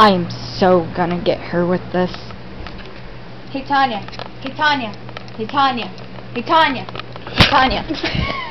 I am so gonna get her with this. Hey Tanya. Hey Tanya. Hey Tanya. Hey Tanya. Hey Tanya.